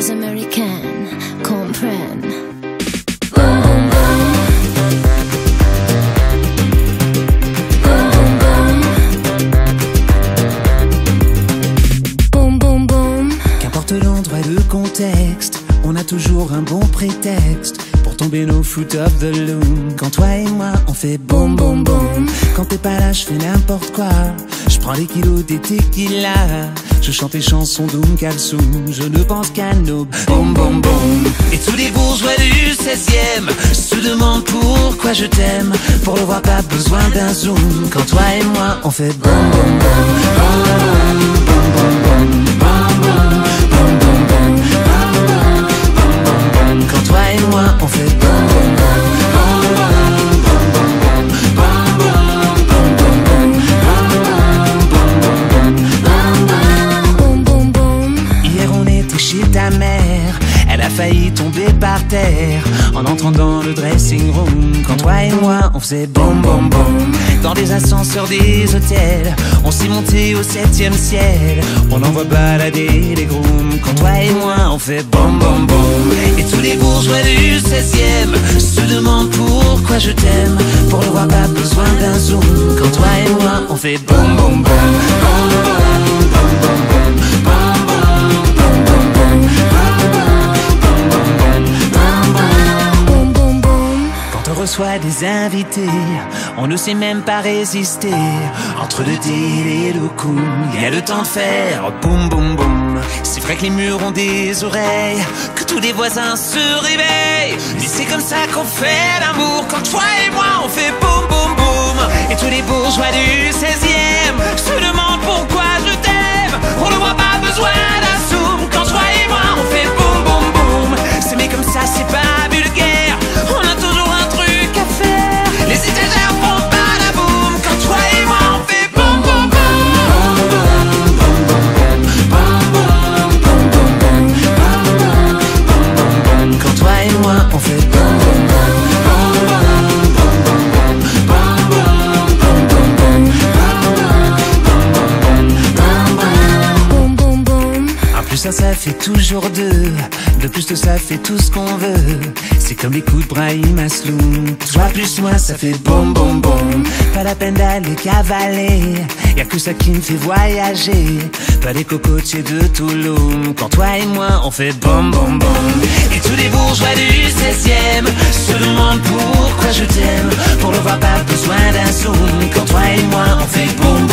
les Américains comprennent. Boum, boum, boum. L'endroit et le contexte, on a toujours un bon prétexte tomber nos foot of the loom. Quand toi et moi on fait boum boum boum. Quand t'es pas là, je fais n'importe quoi. Je prends les kilos des tequila. Je chante les chansons d'Oum Kalsoum. Je ne pense qu'à nos boum boum boum. Et tous les bourgeois du 16e se demandent pourquoi je t'aime. Pour le voir, pas besoin d'un zoom. Quand toi et moi on fait boum boum boum. Elle a failli tomber par terre. En entrant dans le dressing room Quand toi et moi on faisait boum boum boum Dans des ascenseurs des hôtels On s'est monté au septième ciel. On envoie balader les grooms Quand toi et moi on fait boum boum boum Et tous les bourgeois du 16e Se demandent pourquoi je t'aime. Pour le voir pas besoin d'un zoom Quand toi et moi on fait boum boum boum Boum reçoit des invités, on ne sait même pas résister. Entre le deal et le coup, il y a le temps de faire boum boum boum. C'est vrai que les murs ont des oreilles, que tous les voisins se réveillent. Mais c'est comme ça qu'on fait l'amour. Quand toi et moi on fait boum boum boum. Et tous les bourgeois du ça, ça fait toujours deux. De plus que ça fait tout ce qu'on veut. C'est comme les coups de Brahim Asloum. Toi plus moi, ça fait boum boum boum. Pas la peine d'aller cavaler. Y'a que ça qui me fait voyager. Pas les cocotiers de Toulouse. Quand toi et moi, on fait boum boum boum. Et tous les bourgeois du 16e se demandent pourquoi je t'aime. Pour le voir, pas besoin d'un zoom. Quand toi et moi, on fait boum